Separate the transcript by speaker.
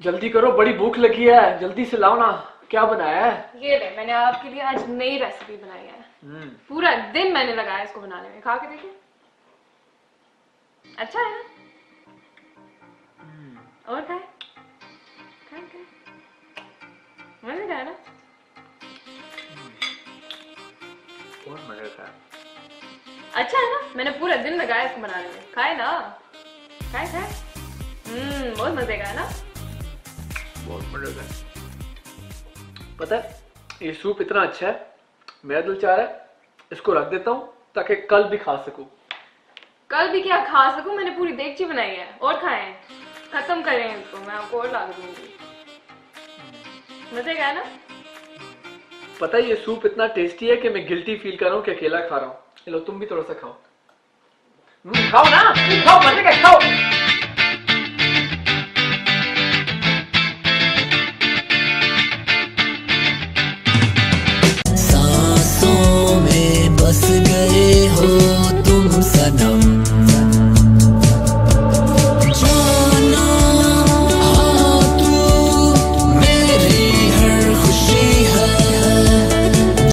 Speaker 1: जल्दी करो बड़ी भूख लगी है। जल्दी से लाओ ना। क्या बनाया है?
Speaker 2: ये ले मैंने आपके लिए आज नई रेसिपी बनाई है।
Speaker 1: हम्म,
Speaker 2: पूरा दिन मैंने लगाया इसको बनाने में। खा के देखिए। अच्छा है ना? और खाए? खाए खाए। मज़े ना?
Speaker 1: मज़ा का
Speaker 2: अच्छा है ना? मैंने पूरा दिन लगाया इसको बनाने में। खाए ना? खाए खाए। हम्म बहुत मज़े का है ना?
Speaker 1: मज़ा का पता है ये सूप इतना अच्छा है मेरा दिल चाह रहा है इसको रख देता हूँ ताकि कल भी खा सकूँ।
Speaker 2: कल भी क्या खा सकूँ? मैंने पूरी देगची बनाई है और खाए खत्म करें इसको मैं आपको और ला दूँगी। मज़े का ना?
Speaker 1: पता है ये सूप इतना टेस्टी है कि मैं गिल्टी फील कर रहा हूँ कि अकेला खा रहा हूँ। चलो तुम भी थोड़ा सा खाओ। हम्म, खाओ ना खाओ मज़े